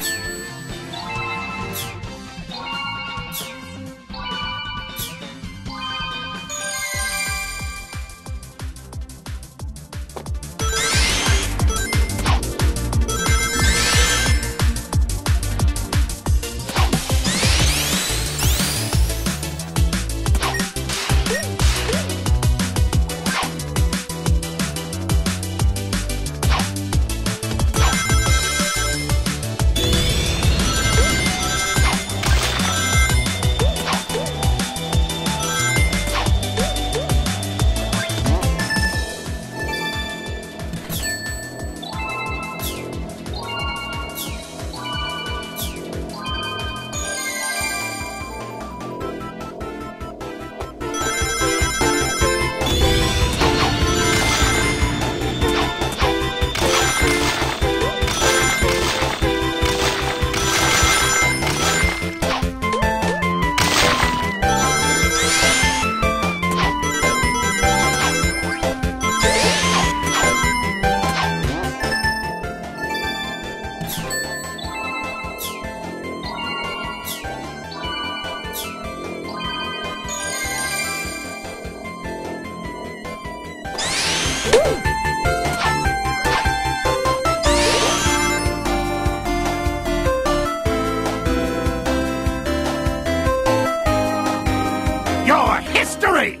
you. Your history!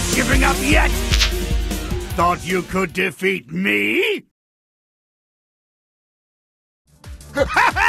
Not giving up yet! Thought you could defeat me?